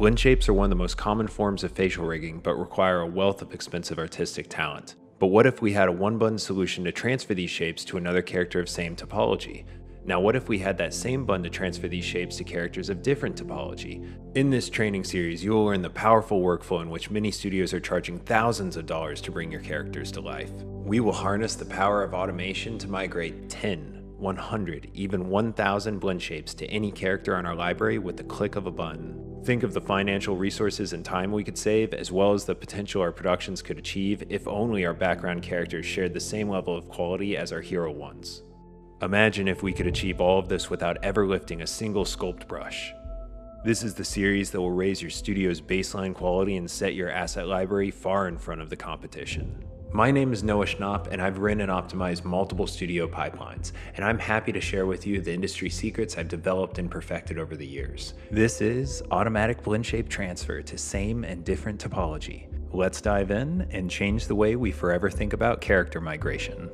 Blend shapes are one of the most common forms of facial rigging, but require a wealth of expensive artistic talent. But what if we had a one button solution to transfer these shapes to another character of same topology? Now, what if we had that same button to transfer these shapes to characters of different topology? In this training series, you will learn the powerful workflow in which many studios are charging thousands of dollars to bring your characters to life. We will harness the power of automation to migrate 10, 100, even 1000 blend shapes to any character on our library with the click of a button. Think of the financial resources and time we could save, as well as the potential our productions could achieve if only our background characters shared the same level of quality as our hero ones. Imagine if we could achieve all of this without ever lifting a single sculpt brush. This is the series that will raise your studio's baseline quality and set your asset library far in front of the competition. My name is Noah Schnapp, and I've written and optimized multiple studio pipelines, and I'm happy to share with you the industry secrets I've developed and perfected over the years. This is Automatic Blend Shape Transfer to Same and Different Topology. Let's dive in and change the way we forever think about character migration.